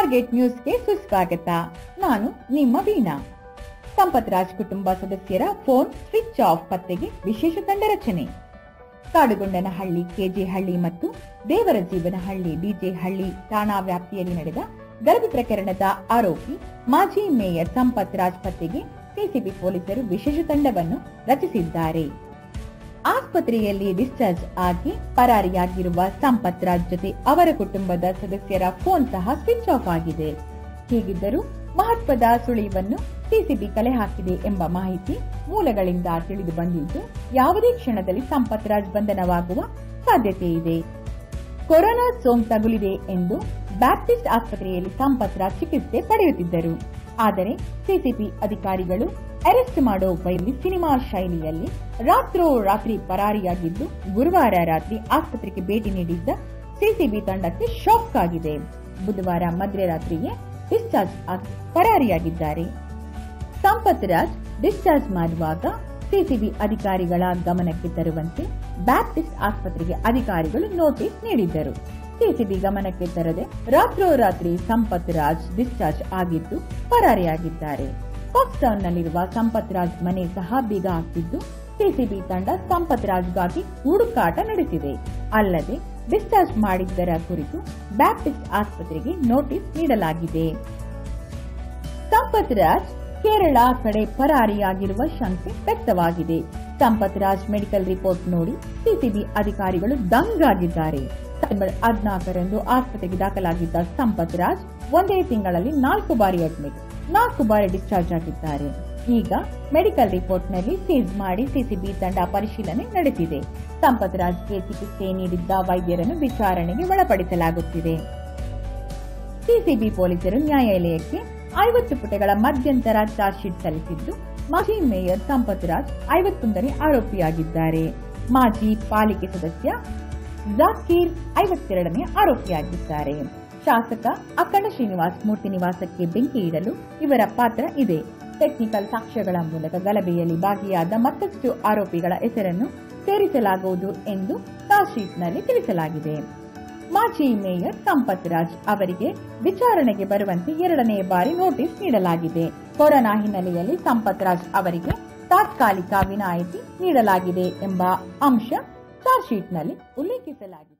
Target ನ್ಯೂಸ್ಗೆ ಸುಸ್ವಾಗತ. ನಾನು ನಿಮ್ಮ ವೀಣಾ. ಸಂಪತ್ ರಾಜ್ ಕುಟುಂಬ ಸದಸ್ಯರ ಫೋನ್ ಸ್ವಿಚ್ ಆಫ್ ಪತ್ತೆಗೆ ವಿಶೇಷ ತಂಡ ರಚನೆ. ಕಾಡುಗೊಂಡನಹಳ್ಳಿ, ಕೆಜೆಹಳ್ಳಿ ಮತ್ತು ದೇವರ ಜೀವನಹಳ್ಳಿ ಡಿಜೆಹಳ್ಳಿ ಠಾಣಾ ವ್ಯಾಪ್ತಿಯಲ್ಲಿ ನಡೆದ ಗಲಭೆ ಪ್ರಕರಣದ ಆರೋಪಿ ಮಾಜಿ ಮೇಯರ್ ಸಂಪತ್ ರಾಜ್ ಪತ್ತೆಗೆ ಸಿಸಿಬಿ ಪೊಲೀಸರು ವಿಶೇಷ ತಂಡವನ್ನು ರಚಿಸಿದ್ದಾರೆ. ಆಸ್ಪತ್ರೆಯಲ್ಲಿ ಡಿಸ್ಚಾರ್ಜ್ ಆಗಿ ಪರಾರಿಯಾಗಿರುವ ಸಂಪತ್ ರಾಜ್ ಜೊತೆ ಅವರ ಕುಟುಂಬದ ಸದಸ್ಯರ ಫೋನ್ ಸಹ ಸ್ವಿಚ್ ಆಫ್ ಆಗಿದೆ. ಹೀಗಿದ್ದರೂ ಮಹತ್ವದ ಸುಳಿವನ್ನು ಸಿಸಿಬಿ ಕಲೆ ಹಾಕಿದೆ ಎಂಬ ಮಾಹಿತಿ ಮೂಲಗಳಿಂದ ತಿಳಿದು ಬಂದಿದ್ದು, ಯಾವುದೇ ಕ್ಷಣದಲ್ಲಿ ಸಂಪತ್ ರಾಜ್ ಬಂಧನವಾಗುವ ಸಾಧ್ಯತೆ ಇದೆ. ಕೊರೋನಾ ಸೋಂಕು ತಗುಲಿದೆ ಎಂದು ಬ್ಯಾಪ್ಟಿಸ್ಟ್ ಆಸ್ಪತ್ರೆಯಲ್ಲಿ ಸಂಪತ್ ರಾಜ್ ಚಿಕಿತ್ಸೆ ಪಡೆಯುತ್ತಿದ್ದರು. ಆದರೆ ಸಿಸಿಬಿ ಅಧಿಕಾರಿಗಳು ಅರೆಸ್ಟ್ ಮಾಡೋ ಬೈಲಿ ಸಿನಿಮಾ ಶೈಲಿಯಲ್ಲಿ ರಾತ್ರೋ ರಾತ್ರಿ ಪರಾರಿಯಾಗಿದ್ದು ಗುರುವಾರ ರಾತ್ರಿ ಆಸ್ಪತ್ರೆಗೆ ಭೇಟಿ ನೀಡಿದ್ದ ಸಿಸಿಬಿ ತಂಡಕ್ಕೆ ಶಾಕ್ ಆಗಿದೆ. ಬುಧವಾರ ಮಧ್ಯರಾತ್ರಿಗೆ ಡಿಸ್ಚಾರ್ಜ್ ಆಗಿ ಪರಾರಿಯಾಗಿದ್ದಾರೆ. ಸಂಪತ್ ರಾಜ್ ಡಿಸ್ಚಾರ್ಜ್ ಮಾಡುವಾಗ ಸಿಸಿಬಿ ಅಧಿಕಾರಿಗಳ ಗಮನಕ್ಕೆ ತರುವಂತೆ ಬ್ಯಾಪ್ಟಿಸ್ಟ್ ಆಸ್ಪತ್ರೆಗೆ ಅಧಿಕಾರಿಗಳು ನೋಟಿಸ್ ನೀಡಿದ್ದರು. ಸಿಸಿಬಿ ಗಮನಕ್ಕೆ ತರದೆ ರಾತ್ರೋರಾತ್ರಿ ಸಂಪತ್ ರಾಜ್ ಡಿಸ್ಚಾರ್ಜ್ ಆಗಿದ್ದು ಪರಾರಿಯಾಗಿದ್ದಾರೆ. ಕಾಕ್ಸ್ಟೌನ್ ನಲ್ಲಿರುವ ಸಂಪತ್ ರಾಜ್ ಮನೆ ಸಹ ಬೀಗ ಹಾಕಿದ್ದು ಸಿಸಿಬಿ ತಂಡ ಸಂಪತ್ ರಾಜ್ಗಾಗಿ ಹುಡುಕಾಟ ನಡೆಸಿದೆ. ಅಲ್ಲದೆ ಡಿಸ್ಚಾರ್ಜ್ ಮಾಡಿದ್ದರ ಕುರಿತು ಬ್ಯಾಪ್ಟಿಸ್ಟ್ ಆಸ್ಪತ್ರೆಗೆ ನೋಟಿಸ್ ನೀಡಲಾಗಿದೆ. ಸಂಪತ್ ರಾಜ್ ಕೇರಳ ಕಡೆ ಪರಾರಿಯಾಗಿರುವ ಶಂಕೆ ವ್ಯಕ್ತವಾಗಿದೆ. ಸಂಪತ್ ರಾಜ್ ಮೆಡಿಕಲ್ ರಿಪೋರ್ಟ್ ನೋಡಿ ಸಿಸಿಬಿ ಅಧಿಕಾರಿಗಳು ದಂಗಾಗಿದ್ದಾರೆ. ಸೆಪ್ಟೆಂಬರ್ ಹದಿನಾಲ್ಕರಂದು ಆಸ್ಪತ್ರೆಗೆ ದಾಖಲಾಗಿದ್ದ ಸಂಪತ್ ರಾಜ್ ಒಂದೇ ತಿಂಗಳಲ್ಲಿ ನಾಲ್ಕು ಬಾರಿ ಅಡ್ಮಿಟ್, ನಾಲ್ಕು ಬಾರಿ ಡಿಸ್ಚಾರ್ಜ್ ಆಗಿದ್ದಾರೆ. ಈಗ ಮೆಡಿಕಲ್ ರಿಪೋರ್ಟ್ನಲ್ಲಿ ಸೀಸ್ ಮಾಡಿ ಸಿಸಿಬಿ ತಂಡ ಪರಿಶೀಲನೆ ನಡೆಸಿದೆ. ಸಂಪತ್ ರಾಜ್ಗೆ ಚಿಕಿತ್ಸೆ ನೀಡಿದ್ದ ವೈದ್ಯರನ್ನು ವಿಚಾರಣೆಗೆ ಒಳಪಡಿಸಲಾಗುತ್ತಿದೆ. ಸಿಸಿಬಿ ಪೊಲೀಸರು ನ್ಯಾಯಾಲಯಕ್ಕೆ ಐವತ್ತು ಪುಟಗಳ ಮಧ್ಯಂತರ ಚಾರ್ಜ್ ಶೀಟ್ ಸಲ್ಲಿಸಿದ್ದು, ಮಾಜಿ ಮೇಯರ್ ಸಂಪತ್ ರಾಜ್ ಐವತ್ತೊಂದನೇ ಆರೋಪಿಯಾಗಿದ್ದಾರೆ. ಮಾಜಿ ಪಾಲಿಕೆ ಸದಸ್ಯ ಜಾಕೀರ್ ಐವತ್ತೆರಡನೇ ಆರೋಪಿಯಾಗಿದ್ದಾರೆ. ಶಾಸಕ ಅಖಂಡ ಶ್ರೀನಿವಾಸ್ ಮೂರ್ತಿ ನಿವಾಸಕ್ಕೆ ಬೆಂಕಿ ಇಡಲು ಇವರ ಪಾತ್ರ ಇದೆ. ಟೆಕ್ನಿಕಲ್ ಸಾಕ್ಷ್ಯಗಳ ಮೂಲಕ ಗಲಭೆಯಲ್ಲಿ ಭಾಗಿಯಾದ ಮತ್ತಷ್ಟು ಆರೋಪಿಗಳ ಹೆಸರನ್ನು ಸೇರಿಸಲಾಗುವುದು ಎಂದು ಚಾರ್ಜ್ಶೀಟ್ನಲ್ಲಿ ತಿಳಿಸಲಾಗಿದೆ. ಮಾಜಿ ಮೇಯರ್ ಸಂಪತ್ ರಾಜ್ ಅವರಿಗೆ ವಿಚಾರಣೆಗೆ ಬರುವಂತೆ ಎರಡನೇ ಬಾರಿ ನೋಟಿಸ್ ನೀಡಲಾಗಿದೆ. ಕೊರೋನಾ ಹಿನ್ನೆಲೆಯಲ್ಲಿ ಸಂಪತ್ ರಾಜ್ ಅವರಿಗೆ ತಾತ್ಕಾಲಿಕ ವಿನಾಯಿತಿ ನೀಡಲಾಗಿದೆ ಎಂಬ ಅಂಶ ಲೆಕ್ಕಾಚಾರ ಶೀಟ್ನಲ್ಲಿ ಉಲ್ಲೇಖಿಸಲಾಗಿತ್ತು.